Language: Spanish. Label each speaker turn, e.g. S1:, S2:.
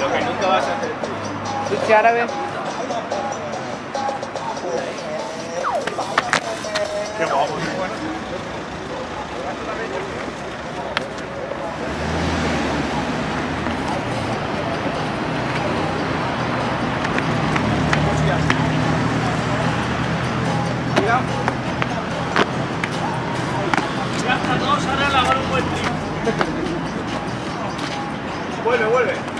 S1: Lo que nunca vas a hacer.
S2: ¿Sushi árabe?
S1: Vuelve, vuelve.